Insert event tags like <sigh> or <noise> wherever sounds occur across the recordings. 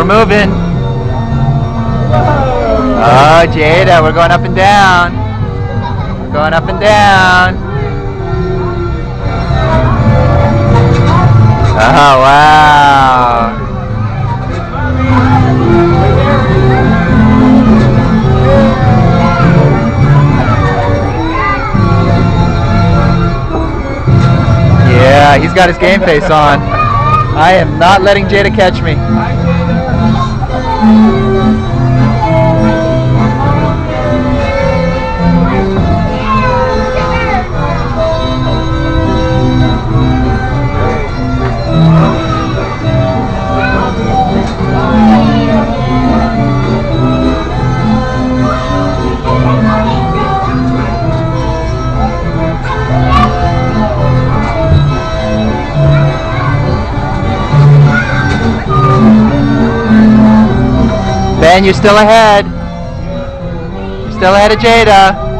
we're moving. Oh, Jada, we're going up and down. We're going up and down. Oh, wow. Yeah, he's got his game face on. I am not letting Jada catch me. Thank you. Ben, you're still ahead. You're still ahead of Jada.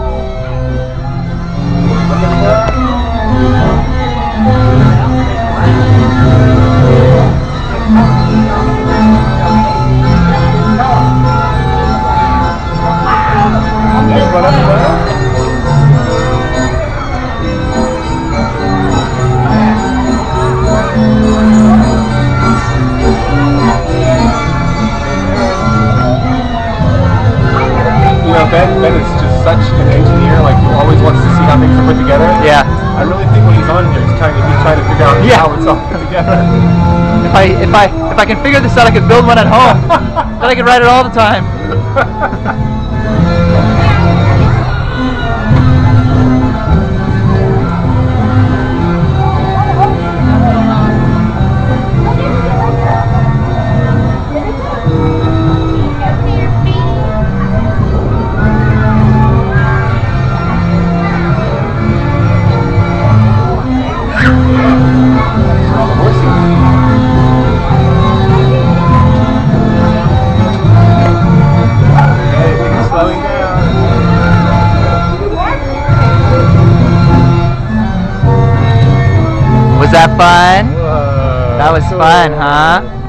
You know, Ben, Ben is just such an engineer. Like, he always wants to see how things are put together. Yeah. I really think when he's on here, he's trying to he's trying to figure out Yeah. how it's all put together. If I if I if I can figure this out, I could build one at home. <laughs> then I could ride it all the time. <laughs> Was that fun? Whoa. That was fun, huh?